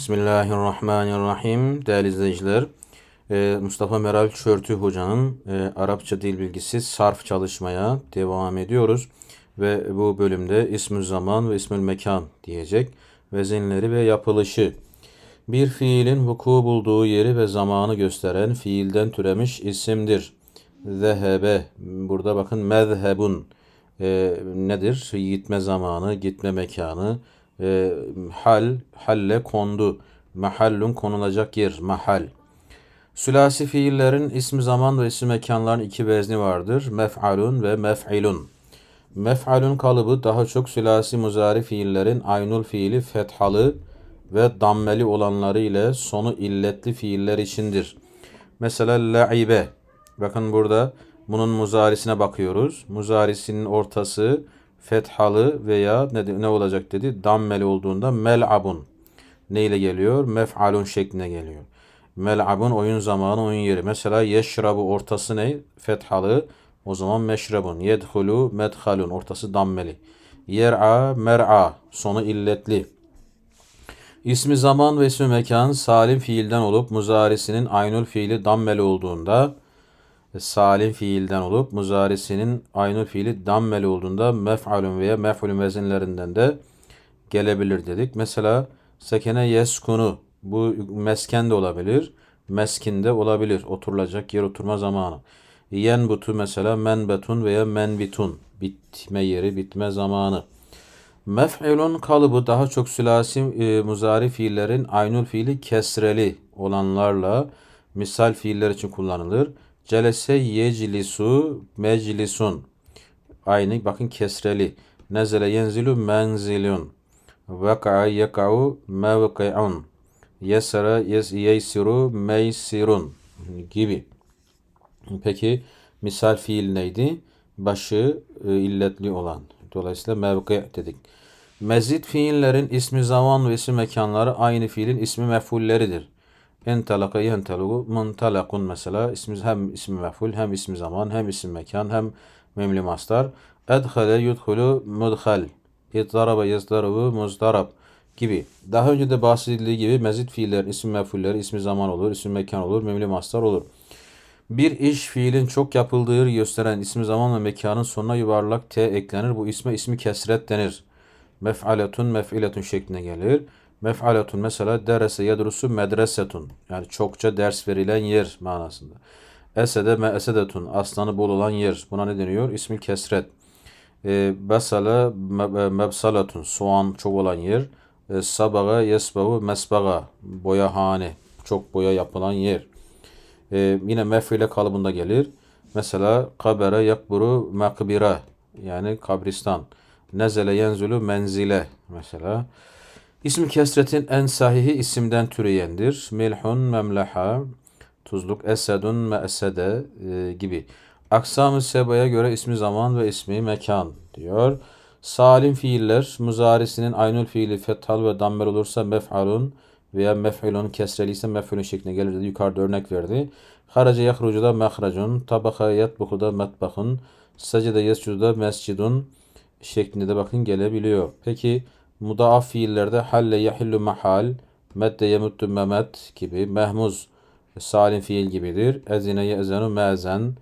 Bismillahirrahmanirrahim. Değerli izleyiciler, e, Mustafa Meral Çörtü Hoca'nın e, Arapça dil bilgisi sarf çalışmaya devam ediyoruz. Ve bu bölümde ismül zaman ve ismül mekan diyecek. Vezinleri ve yapılışı. Bir fiilin vuku bulduğu yeri ve zamanı gösteren fiilden türemiş isimdir. Zehebe, burada bakın mezhebun e, nedir? Gitme zamanı, gitme mekanı, e, hal, halle kondu. Mahallun konulacak yer, mahal. Sülasi fiillerin ismi zaman ve ismi mekanların iki vezni vardır. Mef'alun ve mef'ilun. Mef'alun kalıbı daha çok sülasi muzari fiillerin aynul fiili fethalı ve dammeli olanları ile sonu illetli fiiller içindir. Mesela la'ibe. Bakın burada bunun muzarisine bakıyoruz. Muzarisinin ortası fethalı veya ne, ne olacak dedi? Dammeli olduğunda mel'abun. Ne ile geliyor? Mef'alun şeklinde geliyor. Mel'abun oyun zamanı, oyun yeri. Mesela yeşrabu ortası ne? Fethalı. O zaman meşrabun. Yedhulu medhalun. Ortası dammeli. Yer'a mer'a. Sonu illetli. İsmi zaman ve ismi mekan salim fiilden olup muzarisinin aynul fiili dammeli olduğunda salim fiilden olup muzarisinin aynı fiili dammeli olduğunda mef'alun veya mef'ulün vezinlerinden de gelebilir dedik. Mesela sekene yeskunu bu mesken de olabilir. Meskinde olabilir. Oturulacak yer oturma zamanı. Yenbutu mesela menbetun veya menbitun. Bitme yeri, bitme zamanı. Mef'ilun kalıbı daha çok sülasi e, muzari fiillerin aynul fiili kesreli olanlarla misal fiiller için kullanılır. Celese yeclisu meclisun. Aynı bakın kesreli. Nezele yenzilu menzilun. Vaka'a yaka'u mevki'un. Yesara yes yeysiru meysirun gibi. Peki misal fiil neydi? Başı e, illetli olan. Dolayısıyla mevki dedik. Mezit fiillerin ismi zaman ve isim mekanları aynı fiilin ismi mefulleridir. Entalaka yentelugu muntalakun mesela ismi hem ismi mef'ul hem ismi zaman hem isim mekan hem memli mastar. Edhale yudhulu mudhal. İddaraba yazdarabu muzdarab gibi. Daha önce de bahsedildiği gibi mezit fiiller, isim mef'ulleri, ismi zaman olur, isim mekan olur, memli mastar olur. Bir iş fiilin çok yapıldığı yeri gösteren ismi zaman ve mekanın sonuna yuvarlak t eklenir. Bu isme ismi kesret denir. Mef'aletun, mef'iletun şeklinde gelir. Mef'aletun mesela derese yedrusu medresetun. Yani çokça ders verilen yer manasında. Esede me esedetun. Aslanı bol yer. Buna ne deniyor? İsmi kesret. E, besale me, mebsaletun. Soğan çok olan yer. E, sabaga yesbagu mesbaga. Boyahane. Çok boya yapılan yer. E, yine mef'ile kalıbında gelir. Mesela kabere yakburu makbire. Yani kabristan. Nezele yenzulu menzile. Mesela. İsmi kesretin en sahihi isimden türeyendir. Milhun, memleha, tuzluk, esedun, meesede e, gibi. Aksam-ı sebaya göre ismi zaman ve ismi mekan diyor. Salim fiiller muzarisinin aynul fiili fethal ve dammer olursa mef'alun veya mef'ilun kesreli ise mef'ulun şeklinde gelir dedi. Yukarıda örnek verdi. Haraca yahrucu da mehracun, tabaka yatbuku da metbakun, secde yescudu da mescidun şeklinde de bakın gelebiliyor. Peki Mudaaf fiillerde halle yahillu mahal, medde yemuttu memet gibi, mehmuz salim fiil gibidir. Ezine yezenu mezen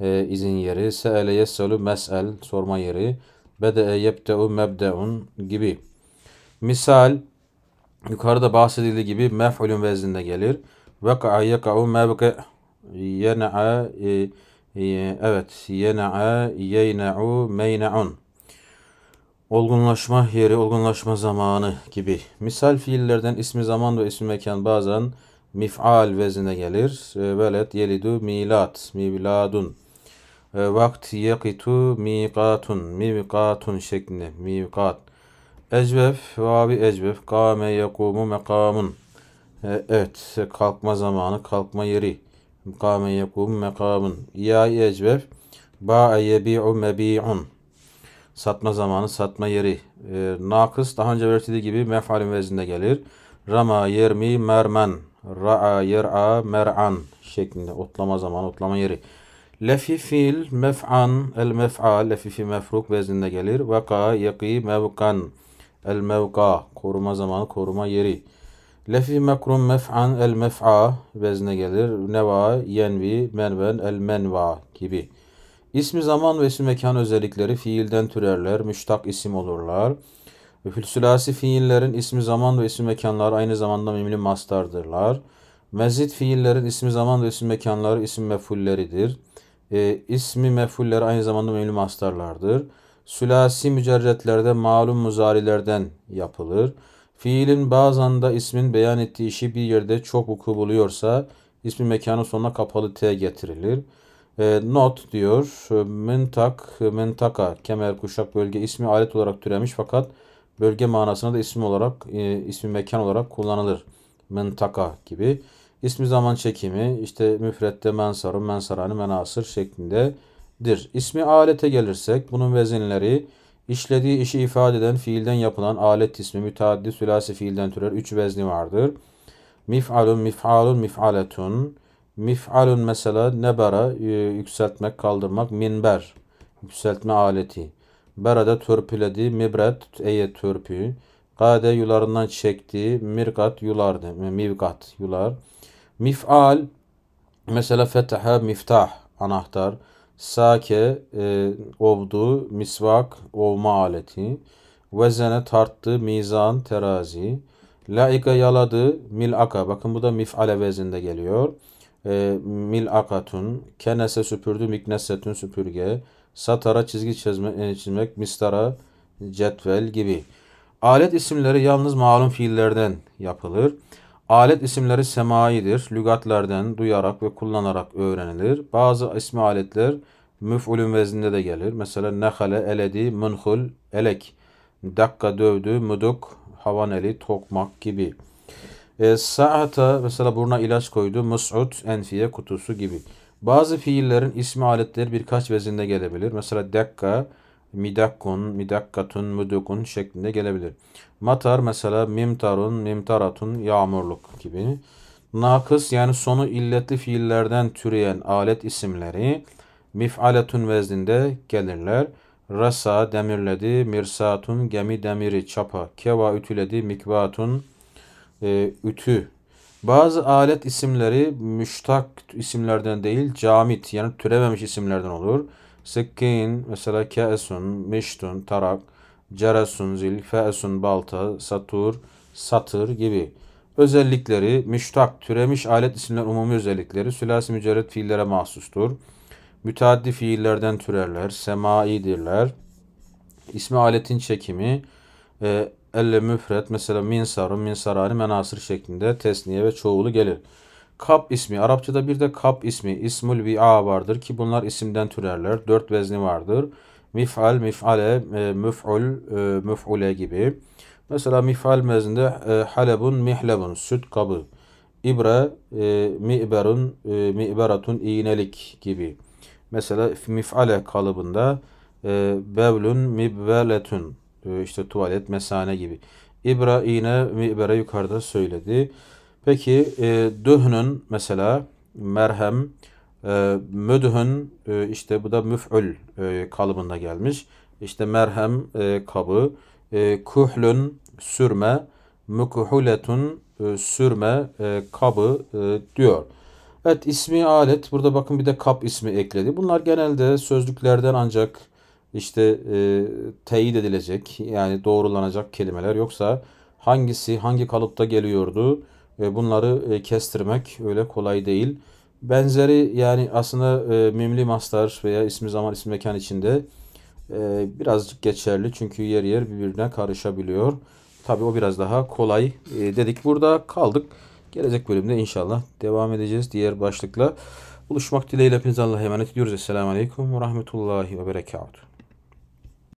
e, izin yeri, se'ele yeselu mes'el sorma yeri, bede'e yebde'u mebde'un gibi. Misal yukarıda bahsedildiği gibi mef'ulün vezninde gelir. Veka'a yeka'u mevke yena'a e, e, evet yena'a yeyna'u meyne'un olgunlaşma yeri, olgunlaşma zamanı gibi. Misal fiillerden ismi zaman ve ismi mekan bazen mif'al vezine gelir. E, velet yelidu milat, miladun. E, vakt yekitu miqatun, miqatun şeklinde, miqat. Ecvef, vavi ecvef, kâme yekumu mekamun. E, evet, kalkma zamanı, kalkma yeri. Kâme yekumu mekamun. Ya ecvef, ba'a yebi'u mebi'un satma zamanı, satma yeri. E, nakıs daha önce belirtildiği gibi mef'alin vezinde gelir. Rama yermi mermen, ra'a yer'a mer'an şeklinde otlama zamanı, otlama yeri. Lefi fiil mef'an, el mef'al, lefi fi mefruk vezninde gelir. Vaka, yaki, mevkan, el mevka, koruma zamanı, koruma yeri. Lefi mekrum mef'an el mef'a vezne gelir. Neva, yenvi, menven, el menva gibi. İsmi zaman ve isim mekan özellikleri fiilden türerler, müştak isim olurlar. Ve sülasi fiillerin ismi zaman ve isim mekanları aynı zamanda mimli mastardırlar. Mezit fiillerin ismi zaman ve isim mekanları isim mefulleridir. E, ismi mefulleri aynı zamanda mimli mastarlardır. Sülasi mücerretlerde malum muzarilerden yapılır. Fiilin bazen de ismin beyan ettiği işi bir yerde çok vuku buluyorsa ismi mekanın sonuna kapalı T getirilir. E, not diyor, mintak, mintaka, kemer, kuşak, bölge ismi alet olarak türemiş fakat bölge manasına da isim olarak, e, ismi mekan olarak kullanılır. Mintaka gibi. İsmi zaman çekimi, işte müfrette mensarun, mensarani, menasır şeklindedir. İsmi alete gelirsek bunun vezinleri işlediği işi ifade eden fiilden yapılan alet ismi müteaddi sülasi fiilden türer. Üç vezni vardır. Mif'alun, mif'alun, mif'aletun. Mif'alun mesela nebara e, yükseltmek, kaldırmak. Minber yükseltme aleti. Berada törpüledi. Mibret eye törpü. Gade yularından çekti. Mirgat yulardı. Mivgat yular. Mif'al mesela fetaha miftah anahtar. Sake e, ovdu. Misvak ovma aleti. Vezene tarttı. Mizan terazi. Laika yaladı. Mil'aka. Bakın bu da mif'ale vezinde geliyor. E, mil'akatun. Kenese süpürdü. Miknesetun süpürge. Satara çizgi çizme, e, çizmek. Mistara cetvel gibi. Alet isimleri yalnız malum fiillerden yapılır. Alet isimleri semaidir. Lügatlerden duyarak ve kullanarak öğrenilir. Bazı ismi aletler müf'ulün vezninde de gelir. Mesela nehale, eledi, münhul, elek. Dakka dövdü, muduk, havaneli, tokmak gibi. E, saata mesela buruna ilaç koydu. Mus'ud, enfiye kutusu gibi. Bazı fiillerin ismi aletleri birkaç vezinde gelebilir. Mesela dakka, midakkun, midakkatun, mudukun şeklinde gelebilir. Matar mesela mimtarun, mimtaratun, yağmurluk gibi. Nakıs yani sonu illetli fiillerden türeyen alet isimleri mif'aletun vezninde gelirler. Rasa demirledi, mirsatun gemi demiri çapa, keva ütüledi, mikvatun e, ütü. Bazı alet isimleri müştak isimlerden değil, camit yani türememiş isimlerden olur. Sıkkin, mesela keesun, miştun, tarak, ceresun, zil, feesun, balta, satur, satır gibi. Özellikleri müştak, türemiş alet isimler umumi özellikleri sülasi mücerret fiillere mahsustur. Müteaddi fiillerden türerler, semaidirler. İsmi aletin çekimi, e, elle müfret, mesela minsarun, minsarani, menasır şeklinde tesniye ve çoğulu gelir. Kap ismi. Arapçada bir de kap ismi. İsmul vi'a vardır ki bunlar isimden türerler. Dört vezni vardır. Mif'al, mif'ale, e, müf'ul, e, müf'ule gibi. Mesela mif'al vezninde e, halebun, mihlebun, süt kabı. İbre, e, mi'berun, e, mi'beratun, iğnelik gibi. Mesela mif'ale kalıbında e, bevlun, mibveletun, e, işte tuvalet, mesane gibi. İbra, iğne, mi'bere yukarıda söyledi. Peki e, dühnün mesela merhem, e, müdhün e, işte bu da müf'ül e, kalıbında gelmiş. İşte merhem e, kabı, e, kuhlün sürme, mukuhuletun e, sürme e, kabı e, diyor. Evet ismi alet. Burada bakın bir de kap ismi ekledi. Bunlar genelde sözlüklerden ancak işte e, teyit edilecek yani doğrulanacak kelimeler. Yoksa hangisi hangi kalıpta geliyordu bunları e, kestirmek öyle kolay değil. Benzeri yani aslında e, mimli mastar veya ismi zaman ismi mekan içinde e, birazcık geçerli. Çünkü yer yer birbirine karışabiliyor. Tabi o biraz daha kolay dedik. Burada kaldık. Gelecek bölümde inşallah devam edeceğiz diğer başlıkla. Buluşmak dileğiyle hepinize Allah'a emanet ediyoruz. Esselamu Aleyküm ve Rahmetullahi ve Berekatuhu.